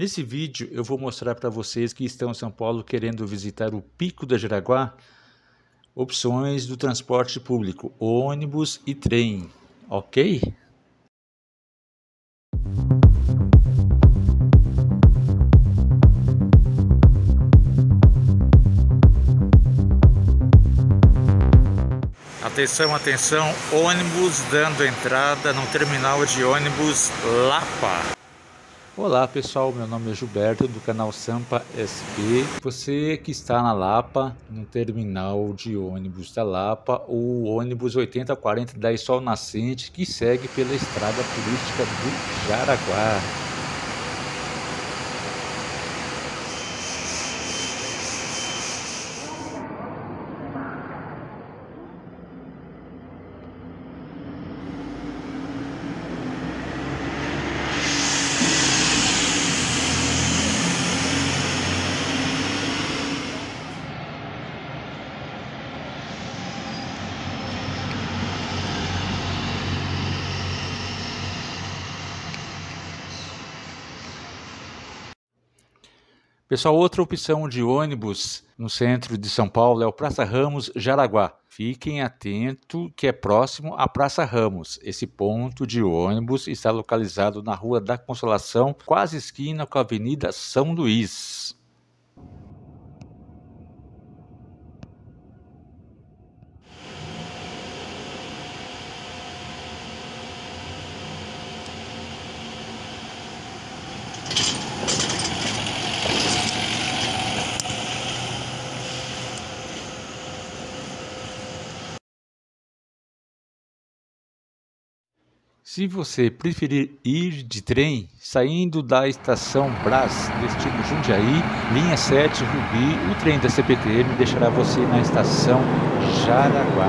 Nesse vídeo eu vou mostrar para vocês que estão em São Paulo querendo visitar o Pico da Jaraguá, opções do transporte público, ônibus e trem, ok? Atenção, atenção, ônibus dando entrada no terminal de ônibus Lapa. Olá pessoal, meu nome é Gilberto do canal Sampa SP. Você que está na Lapa, no terminal de ônibus da Lapa, o ônibus 8040 da Sol Nascente que segue pela estrada turística do Jaraguá. Pessoal, outra opção de ônibus no centro de São Paulo é o Praça Ramos Jaraguá. Fiquem atentos que é próximo à Praça Ramos. Esse ponto de ônibus está localizado na Rua da Consolação, quase esquina com a Avenida São Luís. Se você preferir ir de trem, saindo da estação Brás, destino Jundiaí, linha 7 Rubi, o trem da CPTM deixará você na estação Jaraguá.